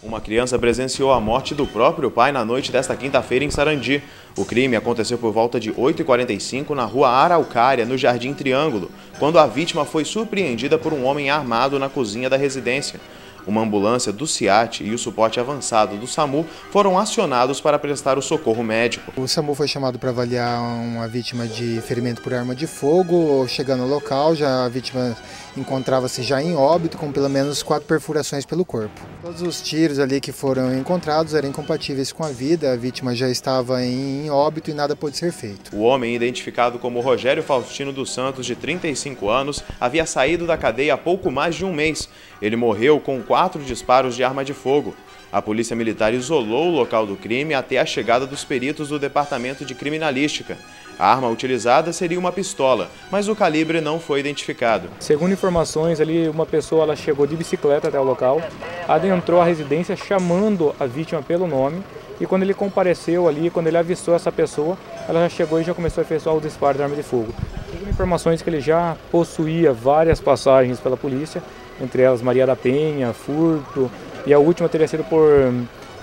Uma criança presenciou a morte do próprio pai na noite desta quinta-feira em Sarandi. O crime aconteceu por volta de 8h45 na rua Araucária, no Jardim Triângulo, quando a vítima foi surpreendida por um homem armado na cozinha da residência. Uma ambulância do CIAT e o suporte avançado do SAMU foram acionados para prestar o socorro médico. O SAMU foi chamado para avaliar uma vítima de ferimento por arma de fogo. Chegando no local, já a vítima encontrava-se já em óbito, com pelo menos quatro perfurações pelo corpo. Todos os tiros ali que foram encontrados eram incompatíveis com a vida, a vítima já estava em óbito e nada pôde ser feito. O homem, identificado como Rogério Faustino dos Santos, de 35 anos, havia saído da cadeia há pouco mais de um mês. Ele morreu com quatro disparos de arma de fogo. A polícia militar isolou o local do crime até a chegada dos peritos do Departamento de Criminalística. A arma utilizada seria uma pistola, mas o calibre não foi identificado. Segundo informações, ali uma pessoa ela chegou de bicicleta até o local, adentrou a residência chamando a vítima pelo nome e quando ele compareceu ali, quando ele avistou essa pessoa, ela já chegou e já começou a efetuar o disparo de arma de fogo. Segundo informações que ele já possuía várias passagens pela polícia, entre elas Maria da Penha, furto, e a última teria sido por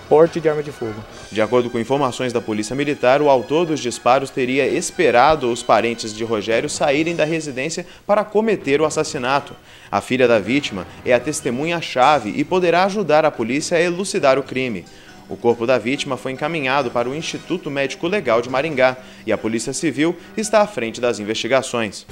porte de arma de fogo. De acordo com informações da Polícia Militar, o autor dos disparos teria esperado os parentes de Rogério saírem da residência para cometer o assassinato. A filha da vítima é a testemunha-chave e poderá ajudar a polícia a elucidar o crime. O corpo da vítima foi encaminhado para o Instituto Médico Legal de Maringá e a Polícia Civil está à frente das investigações.